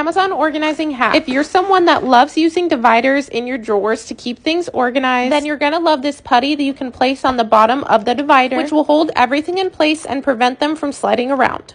Amazon organizing hack. If you're someone that loves using dividers in your drawers to keep things organized, then you're going to love this putty that you can place on the bottom of the divider, which will hold everything in place and prevent them from sliding around.